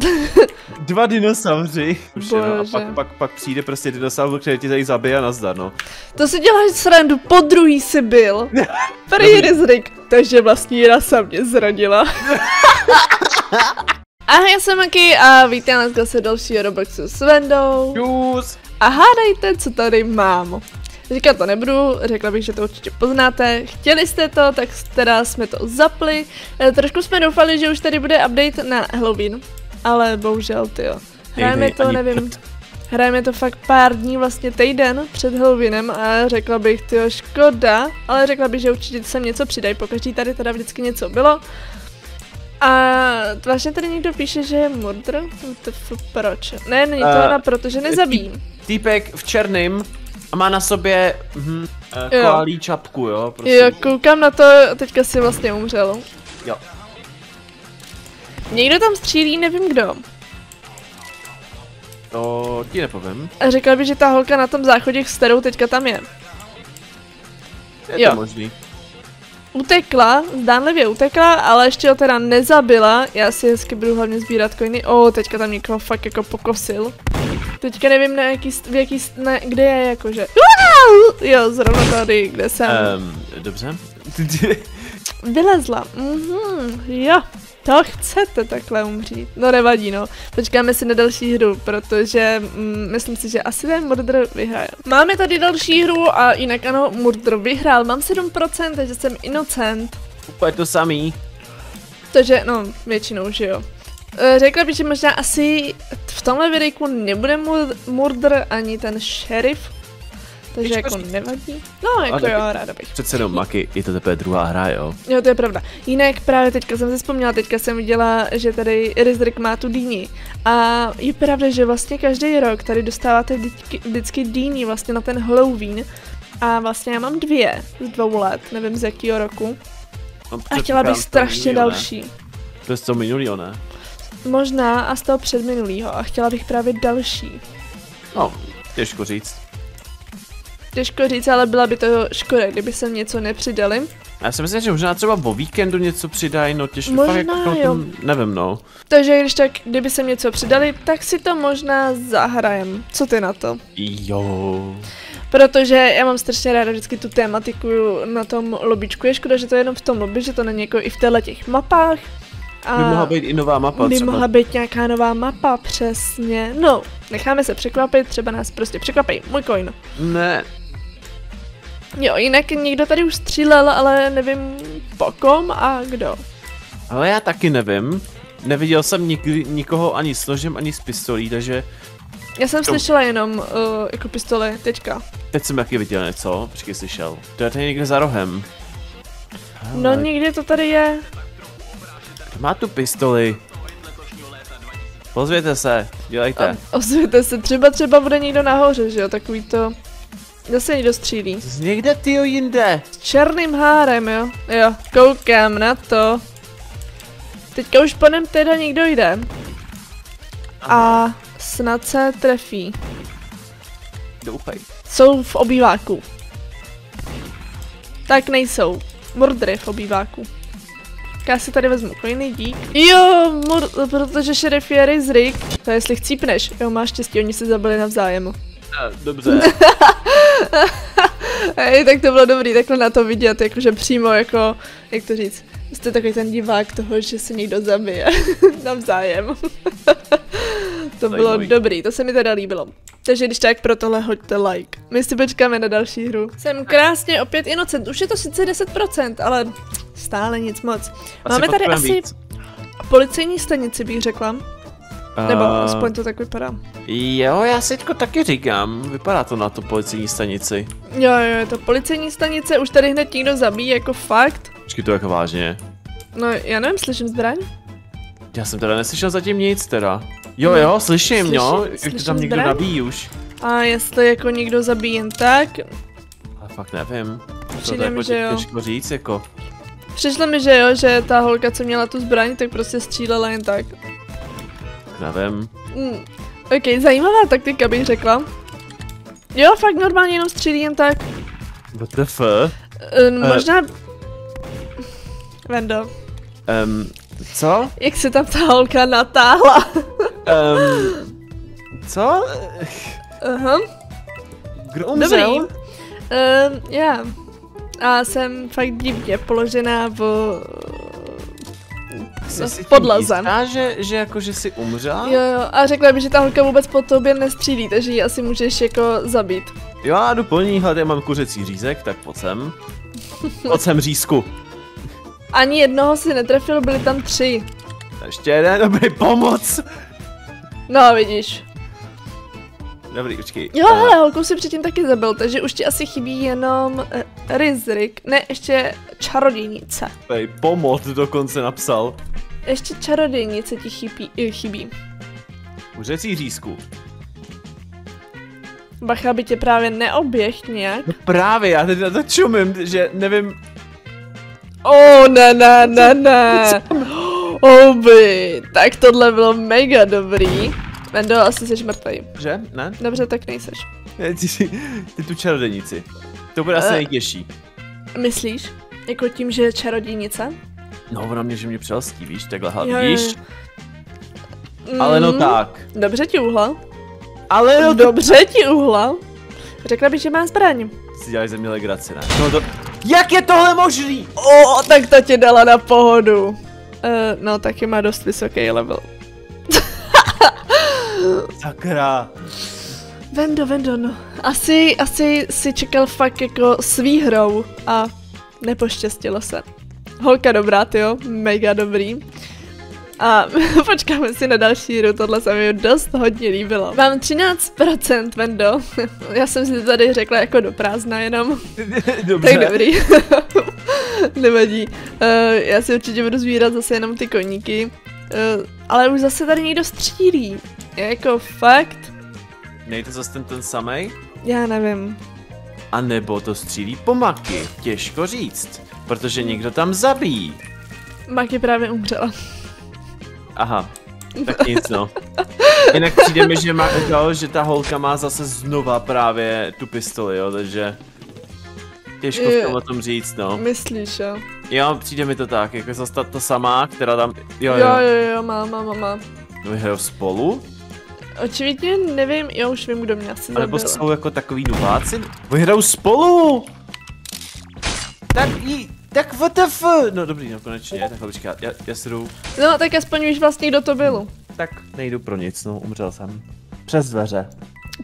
Dva dinosauři. Už jenom, a Bože. pak, pak, pak přijde prostě dinosaur, který ti tady zabije a nazdar, no. To si děláš srandu, po druhý jsi byl. Prý Rizrik, takže vlastní rasa mě zradila. Ahoj, já jsem Maki a vítám nás zase dalšího Robloxu s Vendou. Čus! A hádejte, co tady mám. Říkat to nebudu, řekla bych, že to určitě poznáte. Chtěli jste to, tak teda jsme to zapli. E, trošku jsme doufali, že už tady bude update na Halloween, ale bohužel, ty jo. Hrajeme to, ani nevím, hrajeme to fakt pár dní, vlastně týden před Halloweenem a řekla bych, ty škoda, ale řekla bych, že určitě sem něco přidají, pokaždý tady teda vždycky něco bylo. A vlastně tady někdo píše, že je? WTF, Proč? Ne, není to Eh, ona, protože nezabíjí. Týpek v černým a má na sobě hm, Jo. koalí čapku, jo, prosím. Jo, koukám na to, teďka si vlastně umřel. Jo. Někdo tam střílí, nevím kdo. To ti nepovím. A řekla bych, že ta holka na tom záchodě, s kterou teďka tam je. Je Jo. to možný. Utekla, zdánlivě utekla, ale ještě ho teda nezabila. Já si hezky budu hlavně sbírat coiny. O, teďka tam někoho fakt jako pokosil. Teďka nevím na jaký, v jaký, na, kde je jakože. Jo, zrovna tady, kde jsem. Um, dobře. Vylezla. Mhm, jo. To chcete takhle umřít. No nevadí, no. Počkáme si na další hru, protože mm, myslím si, že asi ten Murder vyhraje. Máme tady další hru a jinak ano, Murder vyhrál. Mám 7%, takže jsem inocent. Úplně to samý. Takže, no, většinou, že jo. E, Řekla bych, že možná asi v tomhle videjku nebude mur- Murder ani ten šerif. Takže jako nevadí. No, jako Ale jo, ráda bych. Přece jenom Maki, je to teprve druhá hra, jo. Jo, to je pravda. Jinak právě teďka jsem si vzpomněla, teďka jsem viděla, že tady Rizrik má tu dýni. A je pravda, že vlastně každý rok tady dostáváte vždycky, vždycky dýni vlastně na ten Halloween. A vlastně já mám dvě z dvou let, nevím z jakého roku. No, A chtěla bych strašně minulý, další. To je to minulý, jo, ne? Možná a z toho předminulýho. A chtěla bych právě další. No, těžko říct. Těžko říct, ale byla by to škoda, kdyby se něco nepřidali. Já si myslím, že možná třeba o víkendu něco přidají, no těžko. Možná, fakt jako, jo. nevím, no. Takže když tak, kdyby se něco přidali, tak si to možná zahrajem. Co ty na to? Jo. Protože já mám strašně ráda vždycky tu tématiku na tom lobičku. Je škoda, že to je jenom v tom lobby, že to není jako i v těchto těch mapách. A By mohla být i nová mapa by třeba. mohla být nějaká nová mapa, přesně. No, necháme se překvapit, třeba nás prostě překvapí. Můj coin. Ne, Jo, jinak někdo tady už střílel, ale nevím po kom a kdo. ale já taky nevím. Neviděl jsem nikdy, nikoho ani s nožem, ani s pistolí, takže Já jsem To- slyšela jenom uh, jako pistoli, teďka. teď jsem taky viděl něco, počkej slyšel. To je tady někde za rohem. No Hele, někde to tady je. kdo má tu pistoli. Pozvěte se, dělejte. A ozvěte se, třeba třeba bude někdo nahoře, že jo, takový to... Zase někdo střílí. Z někde tyjo jinde. S černým hárem, jo? Jo, koukám na to. Teďka už po něm teda někdo jde. A snad se trefí. Doufej. Jsou v obýváku. Tak nejsou. Mordry v obýváku. Já si tady vezmu coiny, dík. Jo, mur, protože šerif je Rizrik. To jestli chcípneš. Jo, máš štěstí, oni se zabili navzájem. Dobře. Hej, tak to bylo dobrý takhle na to vidět, jakože přímo jako, jak to říct, jste takový ten divák toho, že se někdo zabije navzájem. to bylo Zajímavý. dobrý, to se mi teda líbilo. Takže když tak pro tohle hoďte like. My si počkáme na další hru. Jsem krásně opět inocent, už je to sice 10%, ale stále nic moc. Máme tady asi víc. policejní stanici, bych řekla. Nebo Eh, aspoň to tak vypadá. Jo, já si teďko taky říkám, vypadá to na to policijní stanici. Jo, jo, je to policejní stanice, už tady hned někdo zabíjí, jako fakt. Počkej, to jako vážně. No, já nevím, slyším zbraň? Já jsem teda neslyšel zatím nic teda. Jo, No, jo, slyším, slyším- jo, jak to slyším tam někdo zbraň? nabíjí už. A jestli jako někdo zabíjí jen tak, Ale fakt nevím. To Přijde je mi, jako že jo. těžko říct, jako. přišlo mi, že jo, že ta holka, co měla tu zbraň, tak prostě střílela jen tak. Nevím. Mm. Ok, zajímavá taktika bych řekla. Jo, fakt normálně jenom střílí jen tak. WTF? Uh, možná... Vendo. Um, Co? Jak se tam ta holka natáhla. Um, co? Aha, Kdo umřel? dobrý. Uh, já. A jsem fakt divně položená v, v podlaze. jistá, že, že jako, že jsi umřela? Jo, jo, a řekla by, že ta holka vůbec po tobě nestřílí, takže ji asi můžeš jako zabít. Jo, já jdu po ní, hled, já mám kuřecí řízek, tak pojď sem. Pojď sem řízku. Ani jednoho si netrefil, byli tam tři. Ještě jeden, dobrý, pomoc! No, vidíš. Dobrý, počkej. Jo, Eh, hele, holku si předtím taky zabil, takže už ti asi chybí jenom uh, Rizrik, ne, ještě čarodějnice. Tady pomoc dokonce napsal. Ještě čarodějnice ti chybí. eh, chybí. Kuřecí řízku. Bacha, aby tě právě neoběh nějak. No právě, já teď na to čumím, že nevím, Oh, ne, ne, ne, ne. Oby, tak tohle bylo mega dobrý. Vendo, asi jsi mrtvý. že? Ne? Dobře, tak nejseš. Ty, ty, ty tu čarodějnici. To bude asi Eh. nejtěžší. Myslíš? Jako tím, že je čarodějnice? No, ona mě, že mě přelstí, víš, takhle, jo, víš? jo. Ale no Mm, tak. Dobře ti uhla. Ale no. Dobře ti uhla. Řekla bych, že má zbraň. Si dělají ze mě legraci, ne? No to... Jak je tohle možný? O, tak ta tě dala na pohodu. Uh, no, taky má dost vysoký level. Sakra. Vendo, Vendo, no. Asi, asi si čekal fakt jako s výhrou a nepoštěstilo se. Holka dobrá, jo, mega dobrý. A počkáme si na další hru, tohle se mi dost hodně líbilo. Mám 13%, Vendo. Já jsem si to tady řekla jako do prázdna jenom. Dobře. Tak dobrý. Nevadí. Uh, já si určitě budu sbírat zase jenom ty koníky. Uh, ale už zase tady někdo střílí. Jako fakt? Nejde zase ten, ten samej? Já nevím. A nebo to střílí pomaky. Těžko říct. Protože někdo tam zabíjí. Maki právě umřela. Aha. Tak nic no. Jinak přijde mi, že, má, jo, že ta holka má zase znova právě tu pistoli, jo, takže... Těžko v Je. tom o tom říct, no. Myslíš, jo? Jo, přijde mi to tak, jako zase ta, ta samá, která tam... Jo, Jo, jo. jo, jo, má, má, má, má. Vyhrajou spolu? Očividně nevím, jo, už vím, kdo mě asi nebo zabil. jsou jako takový nováci? Vyhrajou spolu! Tak jí, tak WTF! No dobrý, no konečně, tak počkej, já, já si jdu, No, tak aspoň víš vlastně, kdo to byl. tak nejdu pro nic, no, umřel jsem. Přes dveře.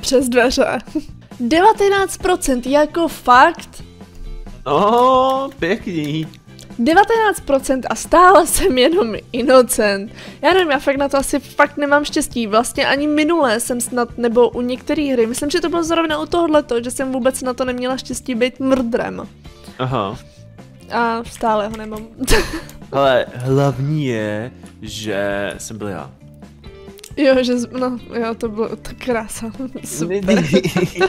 Přes dveře. 19% jako fakt. No, pěkný. 19% a stále jsem jenom inocent. Já nevím, já fakt na to asi fakt nemám štěstí. Vlastně ani minulé jsem snad, nebo u některých hry, myslím, že to bylo zrovna u tohohleto, že jsem vůbec na to neměla štěstí být mrdrem. Aha. A stále ho nemám. Ale hlavní je, že jsem byl já. Jo, že, z- no, jo, to bylo tak krása. Super.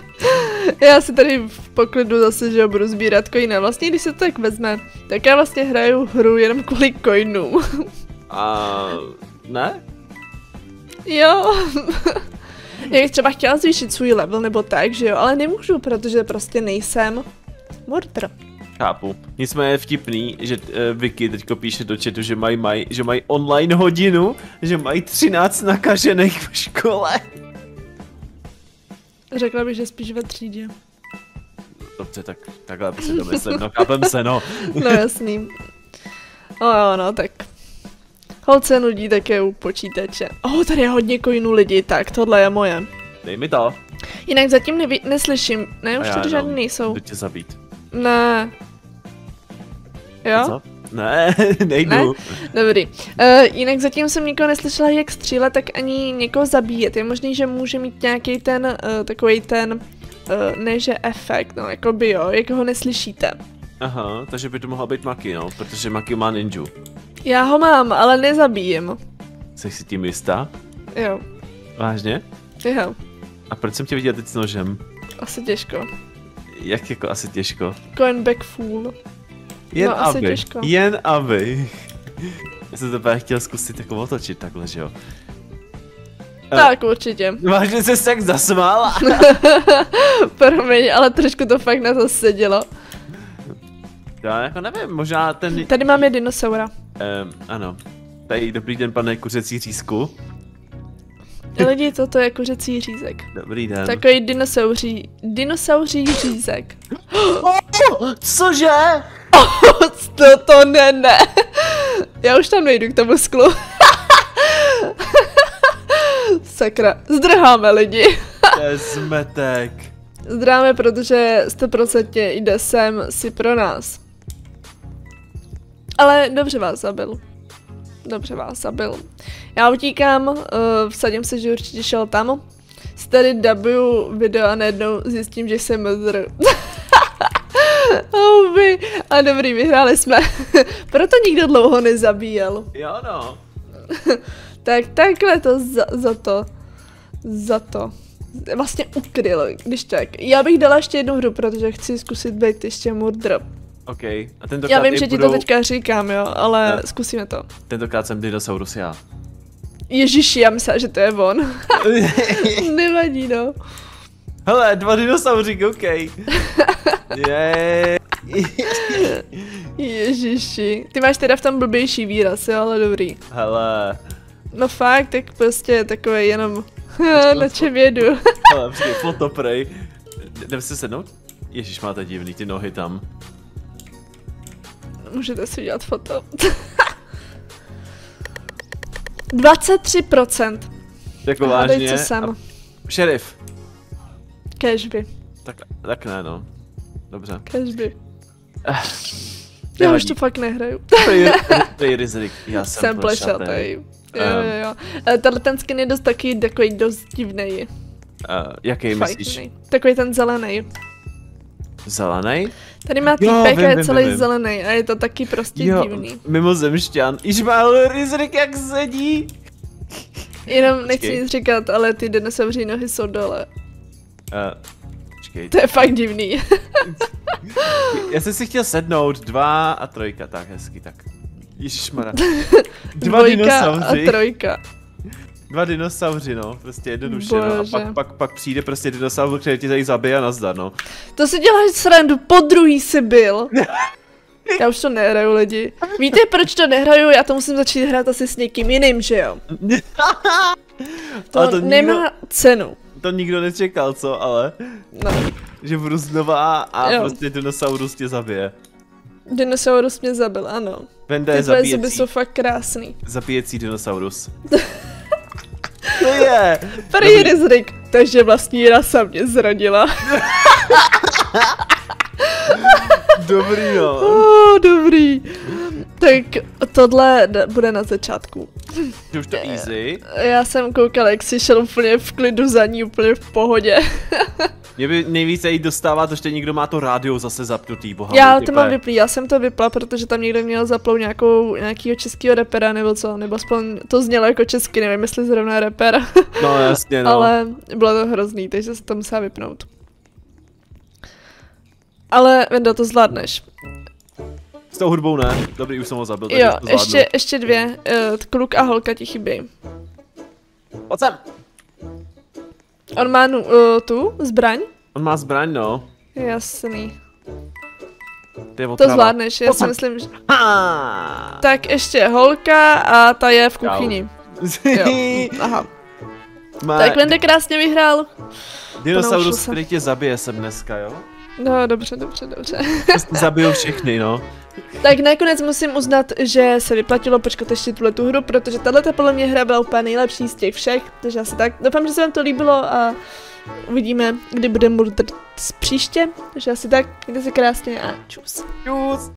Já si tady v poklidu zase, že budu sbírat coiny. Vlastně, když se to tak vezme, tak já vlastně hraju hru jenom kvůli coinům. A ne? jo. Já bych třeba chtěla zvýšit svůj level nebo tak, že jo, ale nemůžu, protože prostě nejsem mordr. Chápu. Nicméně je vtipný, že uh, Vicky teďko píše do chatu, že mají maj, že mají online hodinu, že mají 13 nakažených v škole. Řekla bych, že spíš ve třídě. Dobře, tak takhle by si to myslím, no chápem se, no. No jasný. No jo, no, tak. Holce nudí také u počítače. Oh, tady je hodně coinů lidí, tak tohle je moje. Dej mi to. Jinak zatím neví, neslyším. Ne, už tady žádný nejsou. Jdu tě zabít. Ne. Jo? Co? Ne, nejdu. Ne? Dobrý. Uh, jinak zatím jsem nikoho neslyšela, jak střílet, tak ani někoho zabíjet. Je možný, že může mít nějaký ten, uh, takový ten, uh, ne že efekt, no, jako by jo, jak ho neslyšíte. Aha, takže by to mohla být Maki, no, protože Maki má ninju. Já ho mám, ale nezabíjím. Jsi si tím jistá? Jo, Vážně? jo, A proč jsem tě viděl teď s nožem? asi těžko. Jak jako asi těžko? Coin back fool. Jen No, asi aby. těžko. Jen aby. Já jsem to právě chtěl zkusit jako otočit takhle, že jo? Eh. Tak určitě. Vážně se tak zasmála? Promiň, ale trošku to fakt na to sedělo. Já jako nevím, možná ten... Tady máme dinosaura. Um, ano. Tady dobrý den, pane kuřecí řízku. Lidi, toto je kuřecí řízek. Dobrý den. Takový dinosauří, dinosauří řízek. Cože? to, to ne, ne. Já už tam nejdu k tomu sklu. Sakra, zdrháme lidi. To je zmetek. Zdráme, protože 100% jde sem si pro nás. Ale dobře vás zabil. Dobře vás zabil. Já utíkám, uh, vsadím se, že určitě šel tam. Si tady dabuju video a najednou zjistím, že jsem mother. oh, my. A dobrý, vyhráli jsme. Proto nikdo dlouho nezabíjel. Jo no. tak takhle to za, za to. Za to. Vlastně ukryl, když tak. Já bych dala ještě jednu hru, protože chci zkusit být ještě murder. OK. A tentokrát Já vím, že ti budou... to teďka říkám, jo, ale Ne. zkusíme to. Tentokrát jsem dinosaurus já. Ježiši, já myslela, že to je on. Nevadí, no. Hele, dva dinosauři, OK. Je. Ježiši. Ty máš teda v tom blbější výraz, jo, ale dobrý. Hele. No fakt, tak prostě takový jenom na čem jedu. Hele, počkej, fotoprej. Jdem si sednout? Ježíš, máte divný ty nohy tam. Můžete si udělat foto. 23%. Jako vážně. co jsem. A- Šerif. Cashby. Tak, tak ne, no. Dobře. Cashby. Já už to fakt nehraju. Prej, prej Rizrik, já jsem, Jsem plešatý. plešatý. Jo, Ehm. jo, jo. Eh, Tenhle ten skin je dost taky takový dost divnej. Uh, jaký Fakt myslíš? Takový ten zelený. Zelený? Tady má Jo, týpek a je celý vím. zelený a je to taky prostě divný. mimozemšťan. Ižmál Rizrik jak sedí. Jenom nechci Počkej. nic říkat, ale ty dinosauří nohy jsou dole. Uh, počkej, To je fakt divný. já jsem si chtěl sednout, dva a trojka, tak hezky, tak. Ježišmara. Dva Dvojka a dinosauři. trojka. Dva dinosauři, no, prostě jednoduše, no. A Bože. pak, pak, pak přijde prostě dinosaur, který ti tady zabije a nazdar, no. To si děláš srandu, po druhý jsi byl. Já už to nehraju lidi. Víte, proč to nehraju? Já to musím začít hrát asi s někým jiným, že jo? To, Ale to nemá nikdo- cenu. To nikdo nečekal, co, ale? No. Že budu znova a Jo. prostě dinosaurus tě zabije. Dinosaurus mě zabil, ano. Venda je Ty tvoje zuby zabíjecí, jsou fakt krásný. zabíjecí dinosaurus. to je! Prý Rizrik, takže vlastní rasa mě zradila. Dobrý, no. Oh, dobrý. Tak tohle bude na začátku. Už to easy. Já jsem koukal, jak si šel úplně v klidu za ní, úplně v pohodě. Mě by nejvíce jí dostává to, že někdo má to rádio zase zapnutý, boha. Já to mám vyplý, já jsem to vypla, protože tam někdo měl zaplou nějakou, nějakýho českého repera nebo co, nebo aspoň to znělo jako česky, nevím jestli zrovna reper, No jasně, no. ale bylo to hrozný, takže se to musela vypnout. Ale Vendo, to zvládneš. S tou hudbou ne. Dobrý, už jsem ho zabil, takže Jo, ještě, ještě dvě, uh, kluk a holka ti chybí. Pojď sem. On má uh, tu zbraň? On má zbraň, no. Jasný. To je To zvládneš, já si myslím, že... Ha! Tak ještě holka a ta je v kuchyni. Jo. Aha. Má Tak Vende krásně vyhrál. dinosaurus, který tě zabije sem dneska, jo? No, dobře, dobře, dobře. Zabijou všechny, no. Tak nakonec musím uznat, že se vyplatilo počkat ještě tuhle tu hru, protože tahle podle mě hra byla úplně nejlepší z těch všech, takže asi tak. Doufám, že se vám to líbilo a uvidíme, kdy bude Murder příště, takže asi tak. Mějte se krásně a čus. Čus.